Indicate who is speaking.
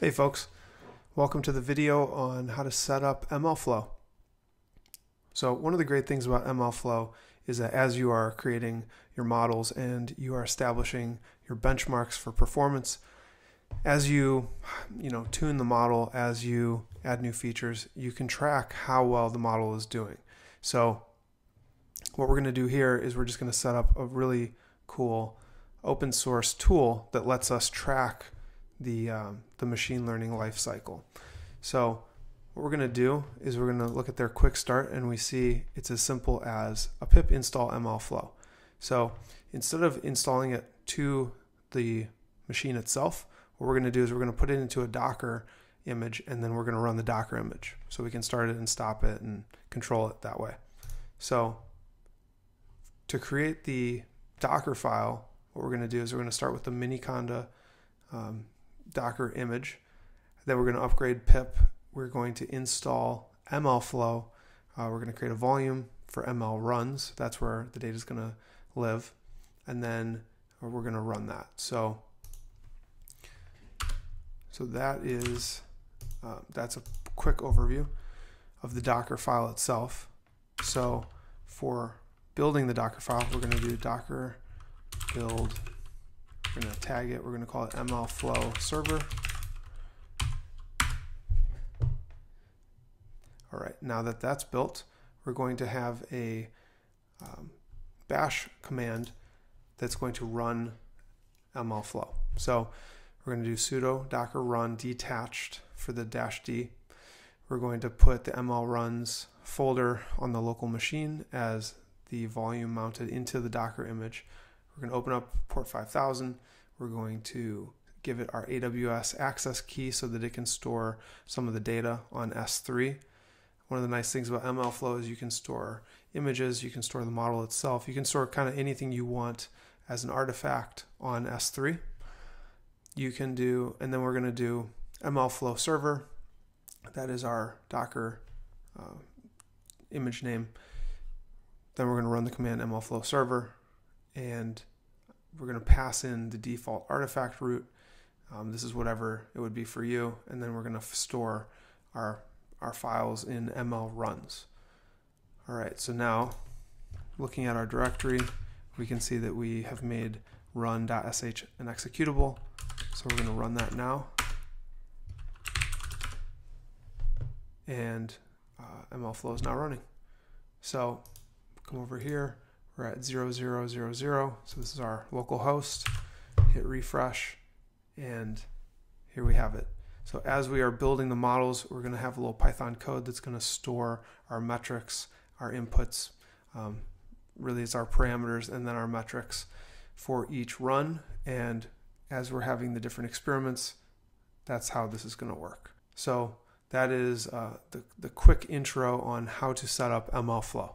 Speaker 1: Hey folks, welcome to the video on how to set up MLflow. So one of the great things about MLflow is that as you are creating your models and you are establishing your benchmarks for performance, as you you know tune the model, as you add new features, you can track how well the model is doing. So what we're going to do here is we're just going to set up a really cool open source tool that lets us track the, um, the machine learning life cycle. So what we're going to do is we're going to look at their quick start and we see it's as simple as a pip install mlflow. So instead of installing it to the machine itself, what we're going to do is we're going to put it into a Docker image and then we're going to run the Docker image. So we can start it and stop it and control it that way. So to create the Docker file, what we're going to do is we're going to start with the Miniconda um, Docker image. Then we're going to upgrade pip. We're going to install MLflow. Uh, we're going to create a volume for ML runs. That's where the data is going to live. And then we're going to run that. So, so that is uh, that's a quick overview of the Docker file itself. So for building the Docker file, we're going to do Docker build we're going to tag it. We're going to call it MLflow server. All right, now that that's built, we're going to have a um, bash command that's going to run MLflow. So we're going to do sudo docker run detached for the dash d. We're going to put the ML runs folder on the local machine as the volume mounted into the Docker image. We're going to open up port 5000. We're going to give it our AWS access key so that it can store some of the data on S3. One of the nice things about MLflow is you can store images, you can store the model itself, you can store kind of anything you want as an artifact on S3. You can do, and then we're going to do MLflow server. That is our Docker uh, image name. Then we're going to run the command MLflow server and we're going to pass in the default artifact root. Um, this is whatever it would be for you. And then we're going to store our, our files in ML runs. All right, so now looking at our directory, we can see that we have made run.sh an executable. So we're going to run that now. And uh, MLflow is now running. So come over here, we're at 0000, so this is our local host. Hit refresh, and here we have it. So as we are building the models, we're going to have a little Python code that's going to store our metrics, our inputs, um, really it's our parameters, and then our metrics for each run. And as we're having the different experiments, that's how this is going to work. So that is uh, the, the quick intro on how to set up MLflow.